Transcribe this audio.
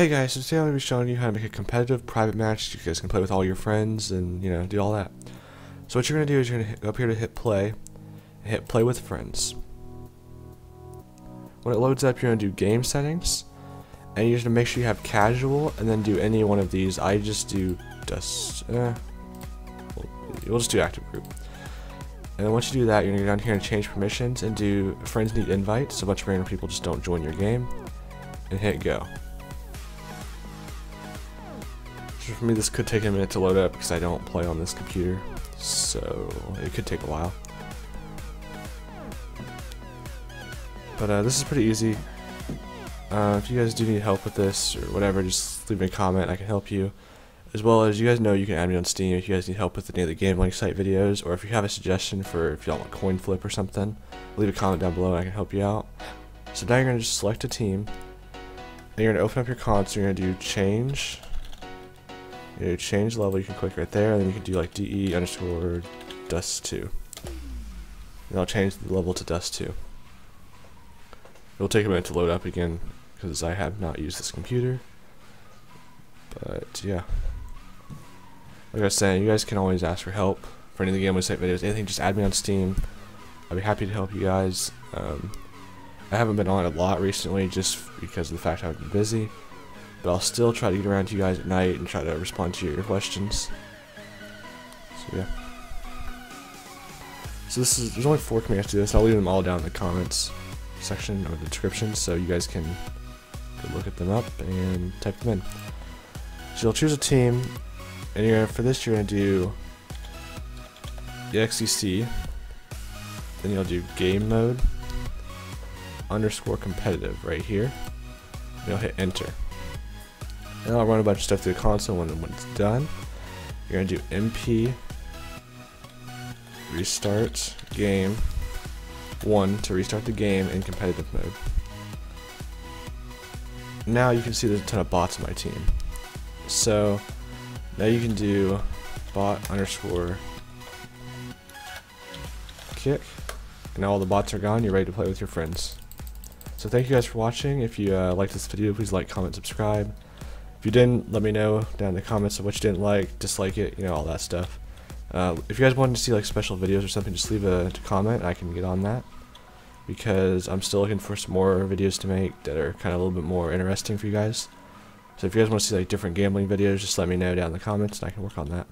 Hey guys, so today I'm going to be showing you how to make a competitive private match you guys can play with all your friends and, you know, do all that. So what you're going to do is you're going to go up here to hit play, hit play with friends. When it loads up, you're going to do game settings, and you're just going to make sure you have casual, and then do any one of these. I just do dust, eh, we'll, we'll just do active group. And then once you do that, you're going to go down here and change permissions and do friends need invites, so a bunch of random people just don't join your game, and hit go. For me, this could take a minute to load up because I don't play on this computer, so it could take a while. But uh, this is pretty easy. Uh, if you guys do need help with this or whatever, just leave me a comment. I can help you. As well as you guys know, you can add me on Steam if you guys need help with any of the gambling site videos, or if you have a suggestion for if y'all want coin flip or something, leave a comment down below and I can help you out. So now you're gonna just select a team, and you're gonna open up your console. You're gonna do change you change level, you can click right there, and then you can do like DE underscore dust 2. And I'll change the level to dust 2. It'll take a minute to load up again because I have not used this computer. But yeah. Like I was saying, you guys can always ask for help for any of the gambling site videos. Anything, just add me on Steam. I'll be happy to help you guys. Um, I haven't been on a lot recently just because of the fact I've been busy. But I'll still try to get around to you guys at night and try to respond to your questions. So yeah. So this is there's only four commands to this. I'll leave them all down in the comments section or the description so you guys can look at them up and type them in. So you'll choose a team, and you're for this you're gonna do the exec. Then you'll do game mode underscore competitive right here. You'll hit enter. And I'll run a bunch of stuff through the console when, when it's done. You're to do MP restart game 1 to restart the game in competitive mode. Now you can see there's a ton of bots on my team. So now you can do bot underscore kick. And now all the bots are gone, you're ready to play with your friends. So thank you guys for watching. If you uh, liked this video, please like, comment, subscribe. If you didn't, let me know down in the comments of what you didn't like, dislike it, you know, all that stuff. Uh, if you guys want to see like special videos or something, just leave a comment. I can get on that because I'm still looking for some more videos to make that are kind of a little bit more interesting for you guys. So if you guys want to see like different gambling videos, just let me know down in the comments and I can work on that.